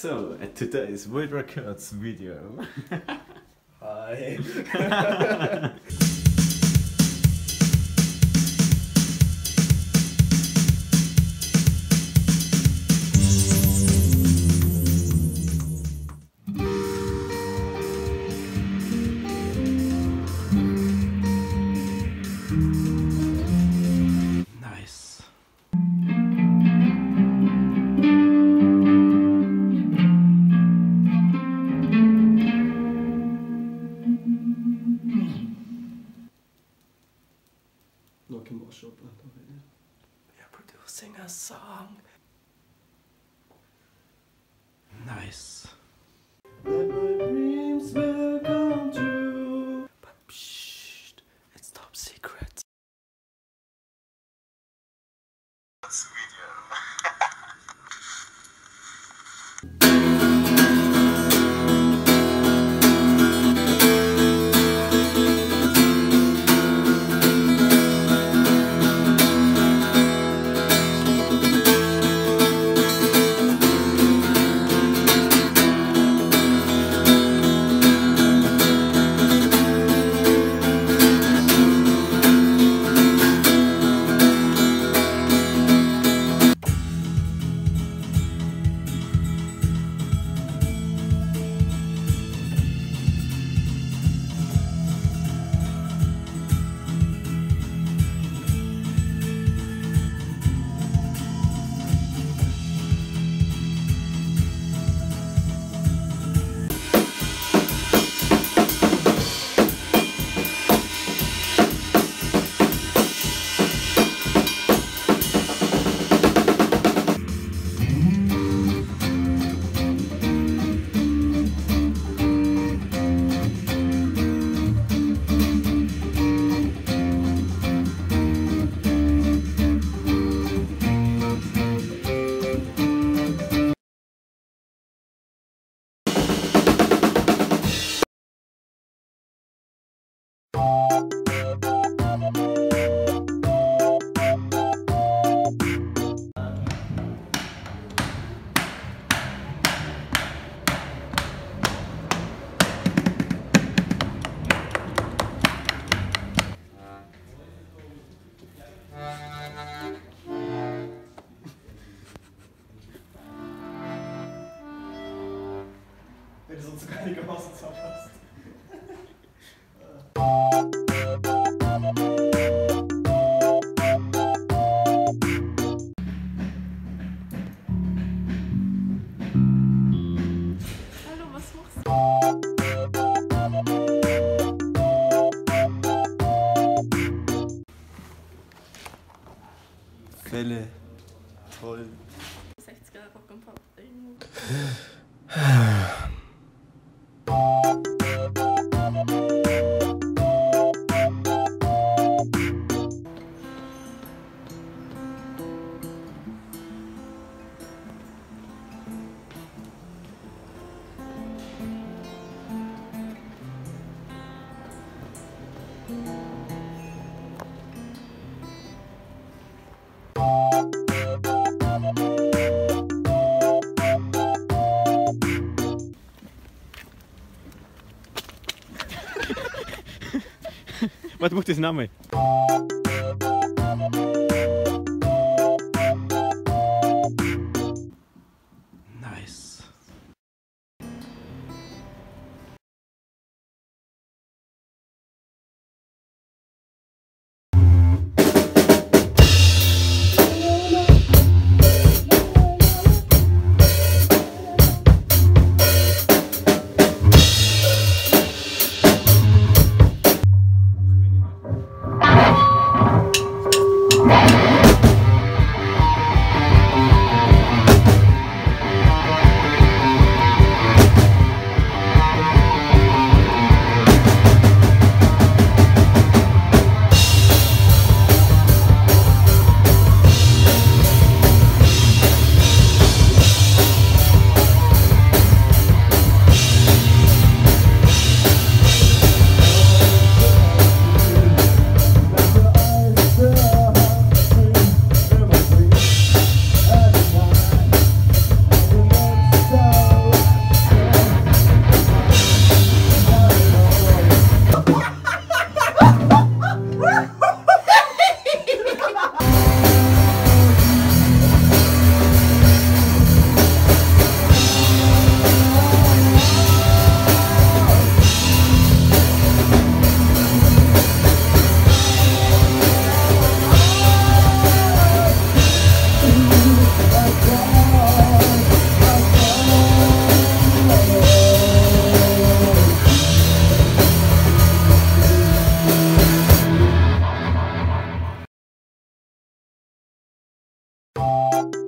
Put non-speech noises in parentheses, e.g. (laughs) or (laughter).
So, uh, at today's World Records video. (laughs) Hi. (laughs) We're producing a song. Nice. My dreams true. But psh, it's top secret. That's sweet. Ausgezaubert hast. Hallo, was machst du? Fälle. Toll. 60er Rock und Pop irgendwo. (laughs) Wat moet is nou mee? Música